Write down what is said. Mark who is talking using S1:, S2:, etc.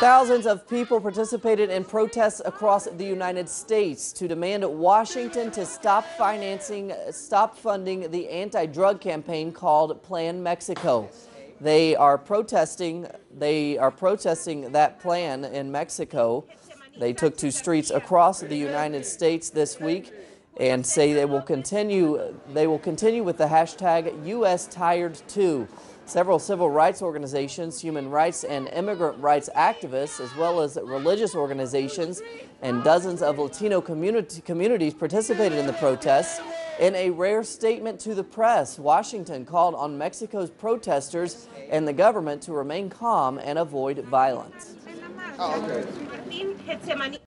S1: Thousands of people participated in protests across the United States to demand Washington to stop financing, stop funding the anti-drug campaign called Plan Mexico. They are protesting, they are protesting that plan in Mexico. They took to streets across the United States this week and say they will continue they will continue with the hashtag US Tired Too. Several civil rights organizations, human rights and immigrant rights activists, as well as religious organizations and dozens of Latino community, communities participated in the protests. In a rare statement to the press, Washington called on Mexico's protesters and the government to remain calm and avoid violence.
S2: Oh, okay.